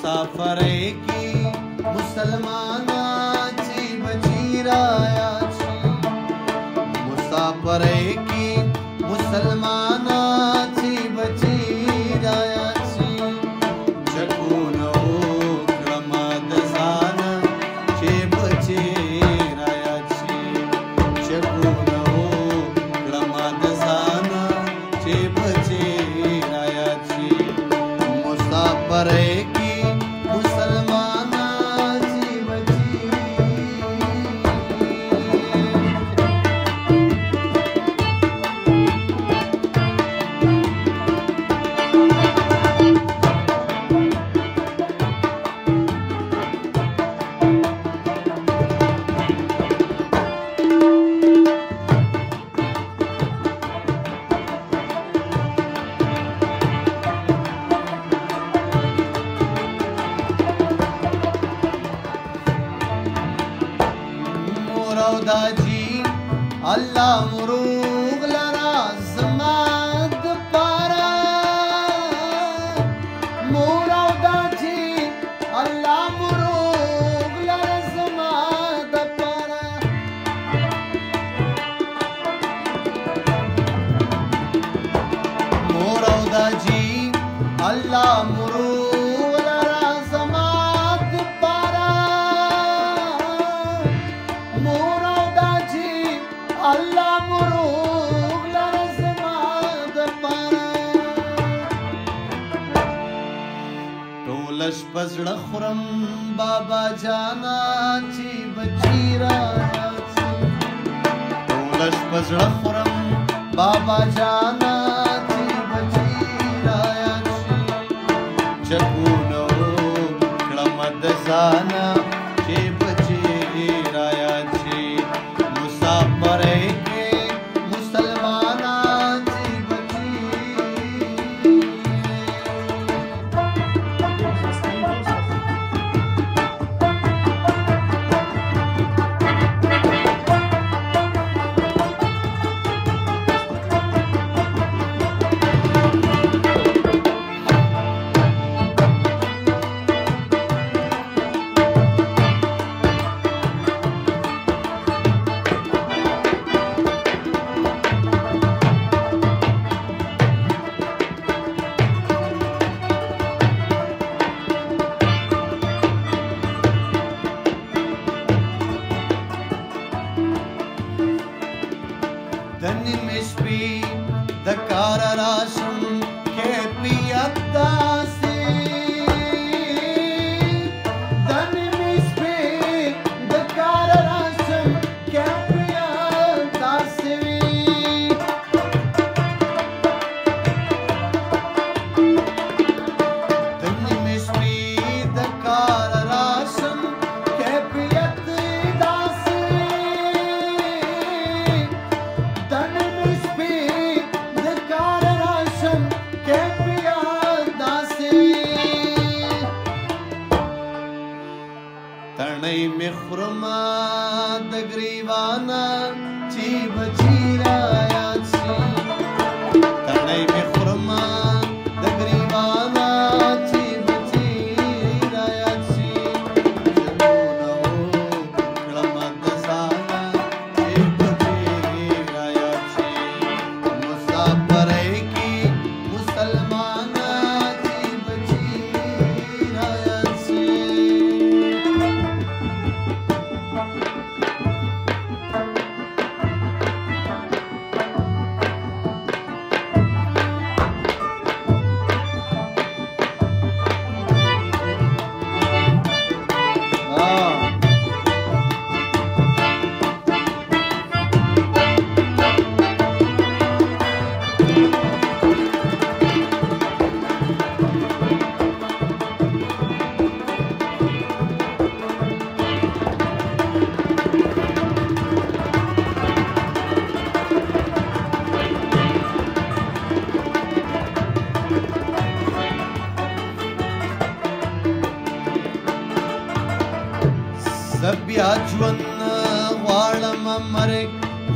مسافر کی مسلمان अलूल लारा لږ پزړه خورم بابا جانا چې بچی را لږ پزړه خورم بابا جانا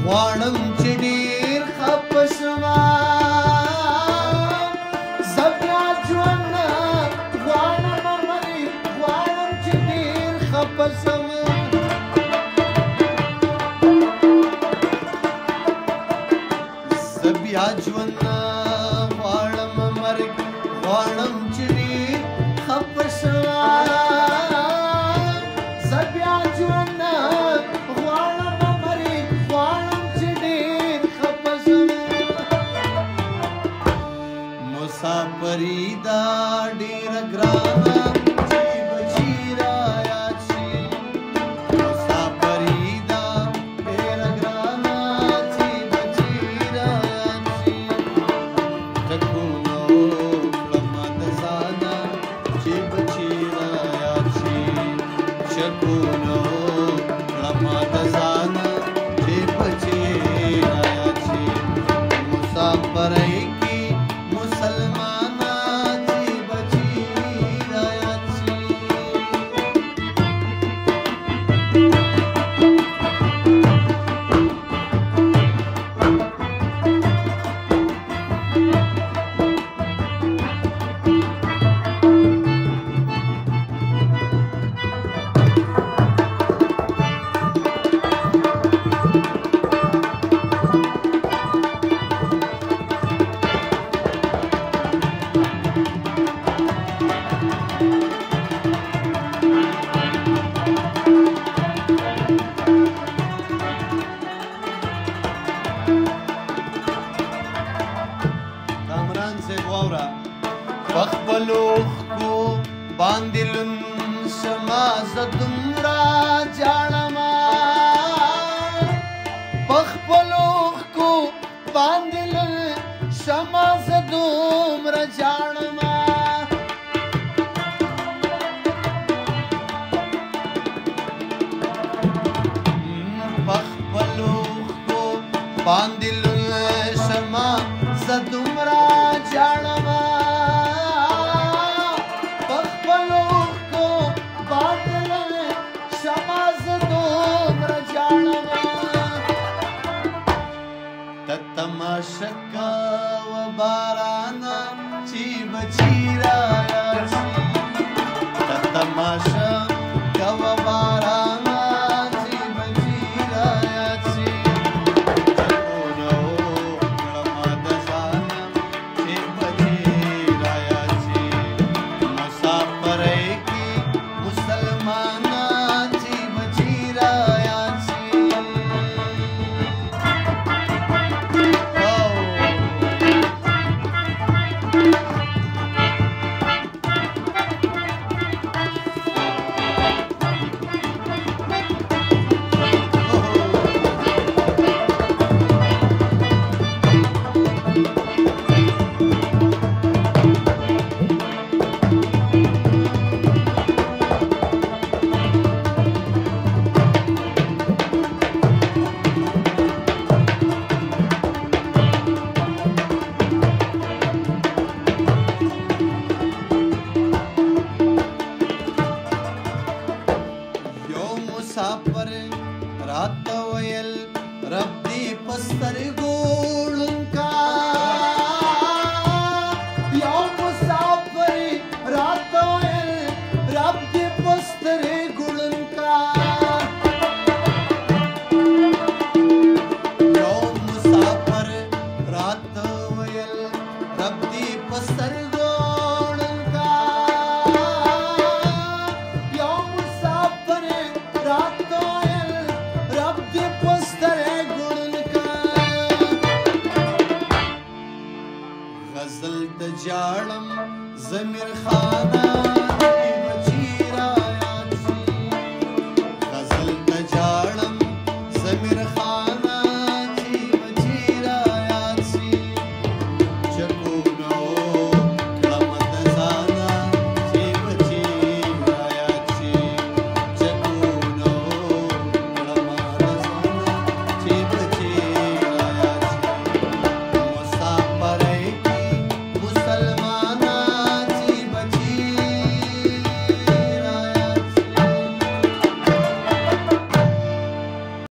வானம் செடியே شما زدمرا جاړما پخپلوخ کو باندل شما زدمرا جاړما پخپلوخ کو باندل شما زدمرا جاړما ततमाश गाव बाराना ततमाश gostaria Hanani.